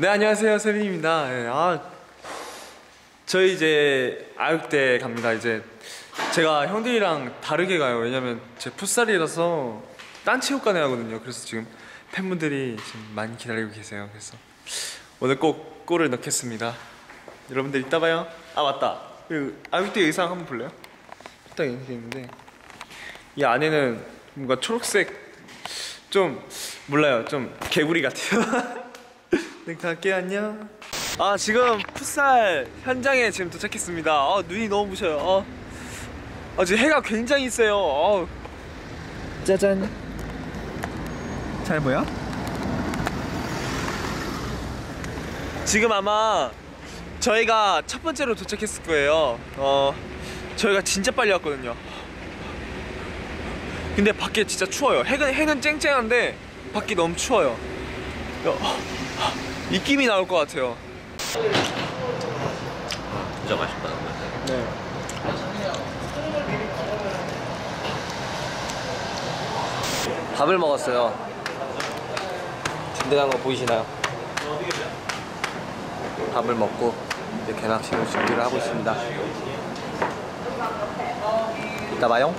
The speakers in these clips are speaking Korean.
네 안녕하세요 세빈입니다. 네, 아 저희 이제 아육대 갑니다. 이제 제가 형들이랑 다르게 가요. 왜냐면 제 풋살이라서 딴 체육관에 가거든요. 그래서 지금 팬분들이 지금 많이 기다리고 계세요. 그래서 오늘 꼭 골을 넣겠습니다. 여러분들 이따 봐요. 아 맞다. 그리고 아육대 의상 한번 볼래요? 딱 이렇게 있는데 이 안에는 뭔가 초록색 좀 몰라요. 좀 개구리 같아요. 네, 갈게요. 안녕. 아 지금 풋살 현장에 지금 도착했습니다. 아 눈이 너무 부셔요. 어. 아 지금 해가 굉장히 세요. 어. 짜잔. 잘 보여? 지금 아마 저희가 첫 번째로 도착했을 거예요. 어 저희가 진짜 빨리 왔거든요. 근데 밖에 진짜 추워요. 해는 해는 쨍쨍한데 밖이 너무 추워요. 어, 입김이 나올 것 같아요. 진짜 맛있다. 네. 밥을 먹었어요. 든든한 거 보이시나요? 밥을 먹고 이제 개낚시를 준비를 하고 있습니다. 이따 봐요.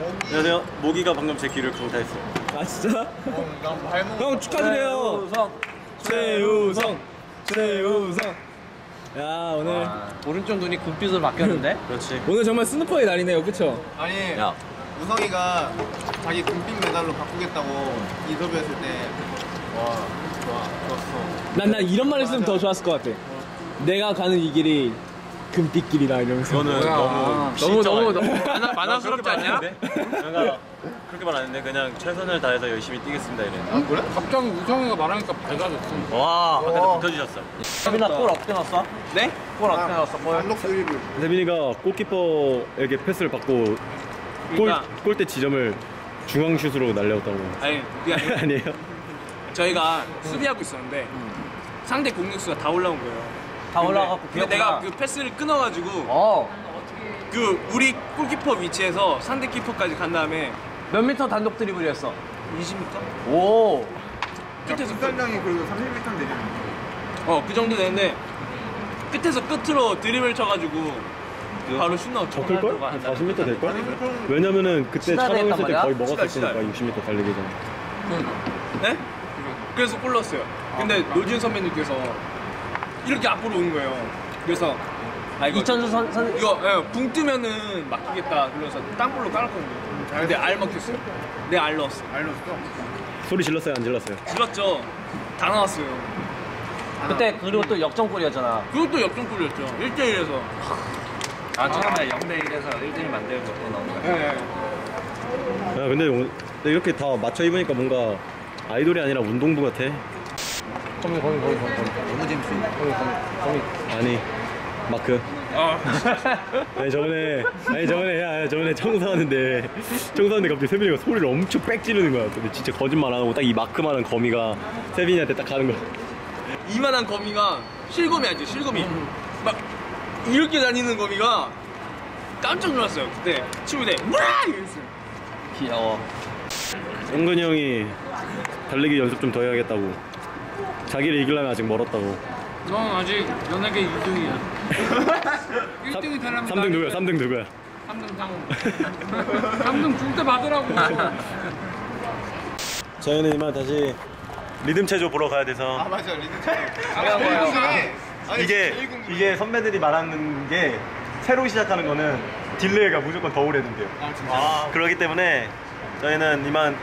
안녕하세요. 모기가 방금 제 귀를 강타했어요. 아 진짜? 형 축하드려요. 최우성. 최우성. 야 오늘 오른쪽 눈이 굿빛으로 바뀌었는데? 그렇지. 오늘 정말 스누퍼의 날이네요, 그렇죠? 아니 야, 우성이가 자기 금빛 메달로 바꾸겠다고 인터뷰했을 때 와, 좋아, 좋았어. 난난 이런 말 했으면 더 좋았을 것 같아. 내가 가는 이 길이 금빛길이다 이러면서. 저는 너무 너무 너무 너무 만화, 만화스럽지 않냐? 내가 그렇게 말 안 했는데 그냥 최선을 다해서 열심히 뛰겠습니다 이래. 아 그래? 갑자기 우성이가 말하니까 밝아졌어. 와, 아까 붙어주셨어. 세빈아 골 어떻게 넣었어? 네? 골 어떻게 넣었어? 골? 단독 수입을 세빈이가 골키퍼에게 패스를 받고 골, 그러니까- 골대 지점을 중앙 슛으로 날렸다고 아니, 아니에요? 저희가 수비하고 있었는데 상대 공격수가 다 올라온 거예요. 다 올라가고 근데 내가 그 패스를 끊어가지고 어, 그 우리 골키퍼 위치에서 상대 키퍼까지 간 다음에 몇 미터 단독 드리블이었어? 20m? 오, 끝에서 끝, 분량이 그래도 30m 되잖아. 어, 그 정도 되는데 끝에서 끝으로 드리블 쳐가지고 바로 슛. 클걸? 한 40m 될걸? 왜냐면은 그때 시나리오 촬영했을 때 했단 거의 말이야? 거니까 60m 달리기 전에 네? 그래서 골 넣었어요. 근데 노진 선배님께서 이렇게 앞으로 오는 거예요. 그래서 아 이거 이천수 선, 선, 이거 예, 붕 뜨면은 막히겠다. 그래서 땅볼로 깔았거든요. 근데 알 먹혔어요. 내알 넣었어. 알렸어. 소리 질렀어요 안 질렀어요? 질렀죠. 다 나왔어요. 그때 그리고 또 역전골이었잖아. 그것도 역전골이었죠. 1대1에서. 아, 처음에 0대 1에서 1대1 만들고 또 나온 거야. 예. 야 근데, 오늘- 근데 이렇게 다 맞춰 입으니까 뭔가 아이돌이 아니라 운동부 같아 거기, 거기, 거기, 거기. 너무 재밌어. 거기, 거기. 아니 마크 아, 아니 저번에 아니 저번에 야, 야 저번에 청소하는데 청소하는데 갑자기 세빈이가 소리를 엄청 빽 지르는 거야 근데 진짜 거짓말 안 하고 딱 이 마크만한 거미가 세빈이한테 딱 가는 거야 이만한 거미가 실거미 알죠? 실거미. 막 이렇게 다니는 거미가 깜짝 놀랐어요. 그때 때 우와 이랬어요. 귀여워. 은근이 형이 달리기 연습 좀 더 해야겠다고 자기를 이기려면 아직 멀었다고 넌 아직 연예계 2등이야. 1등이 되려면 3등 누구야 3등 누구야 3등 상우. 3등 줄때 받으라고. 저희는 이만 다시 리듬 체조 보러 가야 돼서 아 맞아 리듬 차. 중요한 거예요. 아니 이게 제일 궁금해. 이게 선배들이 말하는 게 새로 시작하는 거는 delay가 무조건 더 오래 된대요 아 진짜. 그렇기 때문에 저희는 이만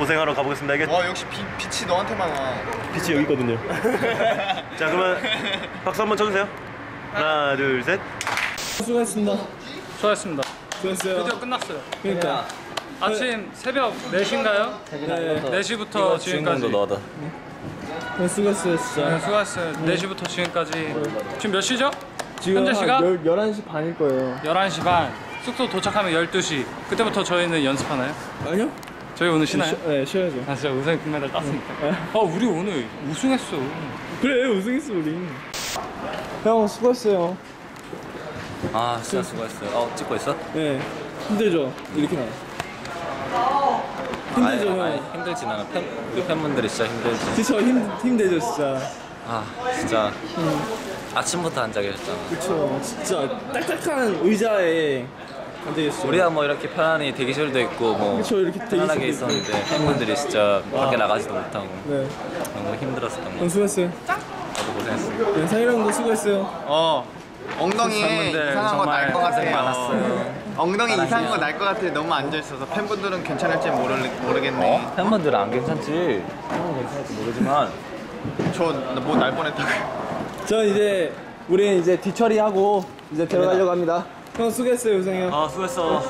고생하러 가보겠습니다 이게 와 역시 비, 빛이 너한테만 와. 빛이 여기 있거든요 자 그러면 박수 한번 쳐주세요 하나 둘 셋 수고하셨습니다. 수고하셨습니다. 수고했어요. 드디어 끝났어요. 그러니까 아침 새벽 4시인가요? 네, 4시부터 지금까지. 너다. 네, 수고했어요 네, 진짜. 수고하셨어요. 4시부터 지금까지. 지금 몇 시죠? 지금 현재 시각? 한 11시 반일 거예요. 11시 반. 숙소 도착하면 12시. 그때부터 저희는 연습하나요? 아니요? 저희 오늘 쉬나요? 쉬- 네 쉬어야죠. 아 진짜 우승 금메달 땄으니까. 아 우리 오늘 우승했어. 그래 우승했어 우리. 형 수고했어요. 아, 진짜 수고했어요. 어, 찍고 있어? 네 힘들죠 이렇게 나. 힘들죠, 아니, 형. 아니, 힘들진 않아. 팬, 우리 팬분들이 진짜 힘들지. 그쵸 힘 힘들죠 진짜. 아, 진짜. 아침부터 앉아 계셨잖아. 그쵸 진짜 딱딱한 의자에 계시죠. 우리야 뭐 이렇게 편안히 대기실도 있고 뭐 그쵸, 이렇게 편안하게 있었는데 팬분들이 진짜 밖에 나가지도 못하고 네. 너무 힘들었었던 거형 수고했어요. 저도 고생했어. 네, 상일 형도 수고했어요. 어 팬분들 이상한 거날것 같아 고생 많았어요. 엉덩이 이상한 거 날 것 같아 너무 앉아 있어서 팬분들은 괜찮을지 모르, 모르겠네 어? 팬분들은 안 괜찮지. 팬은 괜찮을지 모르지만 저 뭐 날 뻔했다고 전 이제 우리 이제 뒤처리하고 이제 들어가려고 합니다. 형 수고했어요, 유성이 형. 아 수고했어